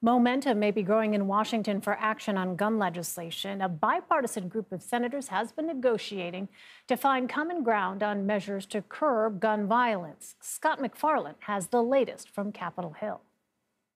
Momentum may be growing in Washington for action on gun legislation. A bipartisan group of senators has been negotiating to find common ground on measures to curb gun violence. Scott MacFarlane has the latest from Capitol Hill.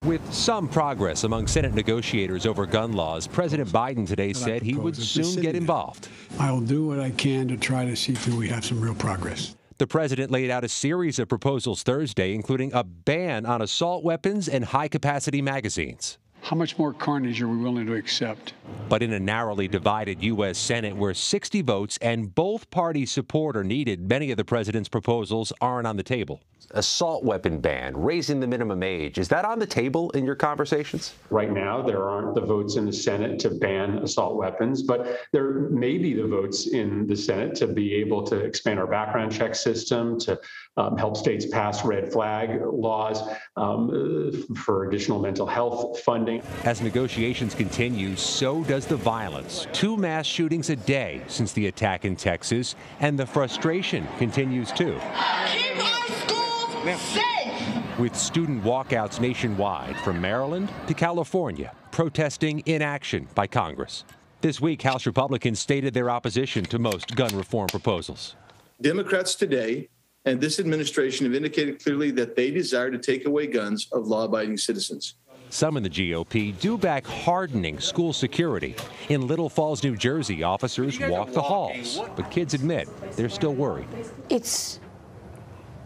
With some progress among Senate negotiators over gun laws, President Biden today said he would soon get involved. I will do what I can to try to see through we have some real progress. The president laid out a series of proposals Thursday, including a ban on assault weapons and high capacity magazines. How much more carnage are we willing to accept? But in a narrowly divided U.S. Senate where 60 votes and both parties' support are needed, many of the president's proposals aren't on the table. Assault weapon ban, raising the minimum age, is that on the table in your conversations? Right now, there aren't the votes in the Senate to ban assault weapons, but there may be the votes in the Senate to be able to expand our background check system, to um, help states pass red flag laws um, for additional mental health funding. As negotiations continue, so does the violence. Two mass shootings a day since the attack in Texas, and the frustration continues too. Keep our schools safe. With student walkouts nationwide from Maryland to California, protesting inaction by Congress. This week, House Republicans stated their opposition to most gun reform proposals. Democrats today and this administration have indicated clearly that they desire to take away guns of law abiding citizens. Some in the GOP do back hardening school security. In Little Falls, New Jersey, officers walk the halls, but kids admit they're still worried. It's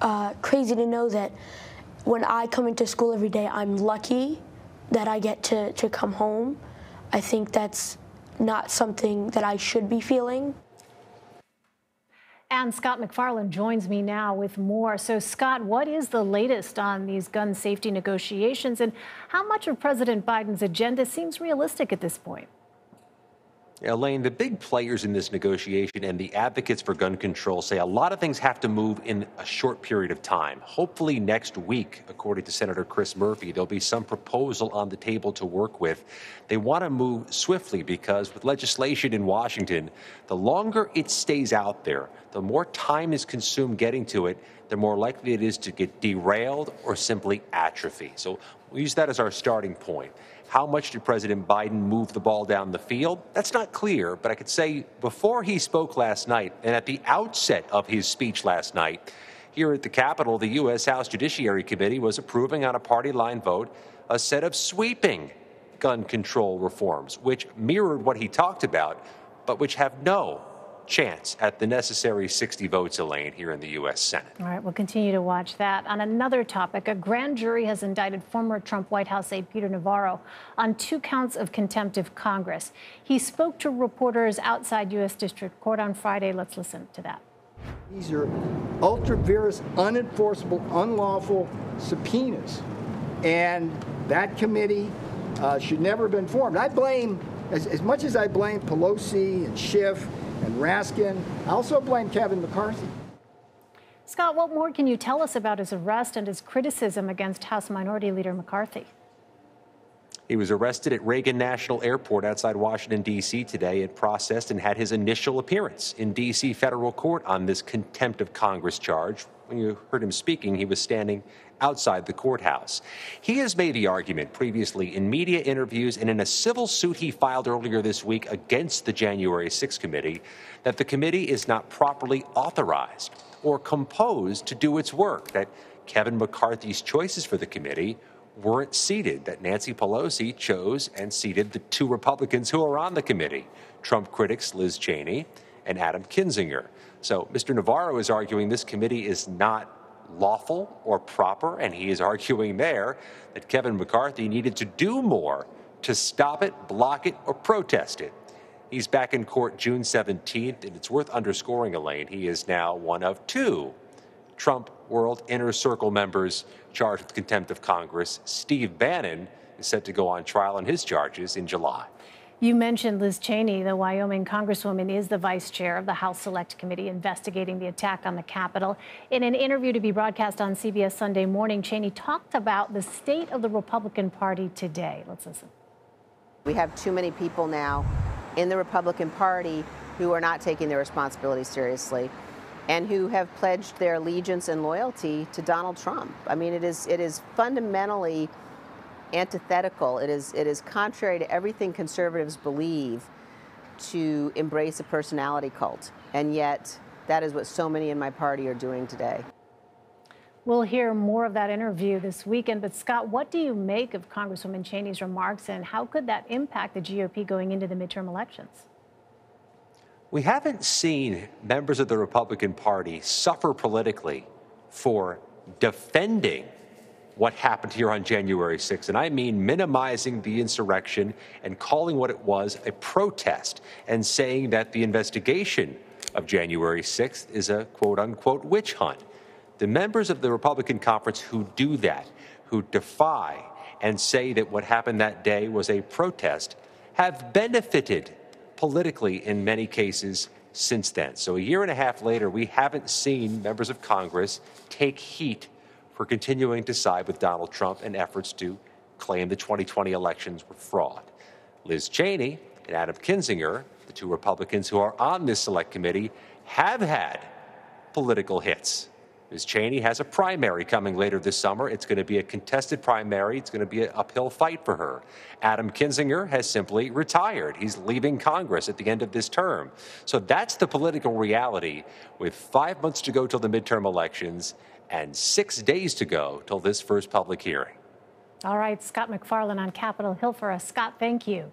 uh, crazy to know that when I come into school every day, I'm lucky that I get to, to come home. I think that's not something that I should be feeling. And Scott MacFarlane joins me now with more. So, Scott, what is the latest on these gun safety negotiations, and how much of President Biden's agenda seems realistic at this point? Elaine, the big players in this negotiation and the advocates for gun control say a lot of things have to move in a short period of time. Hopefully, next week, according to Senator Chris Murphy, there'll be some proposal on the table to work with. They want to move swiftly because with legislation in Washington, the longer it stays out there, the more time is consumed getting to it, the more likely it is to get derailed or simply atrophy. So we use that as our starting point. How much did President Biden move the ball down the field? That's not clear, but I could say before he spoke last night and at the outset of his speech last night, here at the Capitol, the U.S. House Judiciary Committee was approving on a party line vote a set of sweeping gun control reforms, which mirrored what he talked about, but which have no chance at the necessary 60 votes, Elaine, here in the U.S. Senate. All right, we'll continue to watch that. On another topic, a grand jury has indicted former Trump White House aide Peter Navarro on two counts of contempt of Congress. He spoke to reporters outside U.S. District Court on Friday. Let's listen to that. These are ultra vires, unenforceable, unlawful subpoenas. And that committee uh, should never have been formed. I blame, as, as much as I blame Pelosi and Schiff and Raskin. I also blame Kevin McCarthy. Scott, what more can you tell us about his arrest and his criticism against House Minority Leader McCarthy? He was arrested at Reagan National Airport outside Washington, D.C. today and processed and had his initial appearance in D.C. federal court on this contempt of Congress charge. When you heard him speaking, he was standing outside the courthouse. He has made the argument previously in media interviews and in a civil suit he filed earlier this week against the January 6 committee that the committee is not properly authorized or composed to do its work, that Kevin McCarthy's choices for the committee weren't seated, that Nancy Pelosi chose and seated the two Republicans who are on the committee, Trump critics Liz Cheney and Adam Kinzinger. So Mr. Navarro is arguing this committee is not lawful or proper, and he is arguing there that Kevin McCarthy needed to do more to stop it, block it, or protest it. He's back in court June 17th, and it's worth underscoring, Elaine, he is now one of two Trump World Inner Circle members charged with contempt of Congress. Steve Bannon is set to go on trial on his charges in July. You mentioned Liz Cheney, the Wyoming Congresswoman, is the vice chair of the House Select Committee investigating the attack on the Capitol. In an interview to be broadcast on CBS Sunday morning, Cheney talked about the state of the Republican Party today. Let's listen. We have too many people now in the Republican Party who are not taking their responsibility seriously and who have pledged their allegiance and loyalty to Donald Trump. I mean, it is, it is fundamentally antithetical. It is it is contrary to everything conservatives believe to embrace a personality cult, and yet that is what so many in my party are doing today. We'll hear more of that interview this weekend. But, Scott, what do you make of Congresswoman Cheney's remarks, and how could that impact the GOP going into the midterm elections? We haven't seen members of the Republican Party suffer politically for defending what happened here on January 6th. And I mean minimizing the insurrection and calling what it was a protest and saying that the investigation of January 6th is a quote unquote witch hunt. The members of the Republican conference who do that, who defy and say that what happened that day was a protest, have benefited politically in many cases since then. So a year and a half later, we haven't seen members of Congress take heat for continuing to side with Donald Trump and efforts to claim the 2020 elections were fraud. Liz Cheney and Adam Kinzinger, the two Republicans who are on this select committee, have had political hits. Ms. Cheney has a primary coming later this summer. It's going to be a contested primary. It's going to be an uphill fight for her. Adam Kinzinger has simply retired. He's leaving Congress at the end of this term. So that's the political reality with five months to go till the midterm elections and six days to go till this first public hearing. All right, Scott MacFarlane on Capitol Hill for us. Scott, thank you.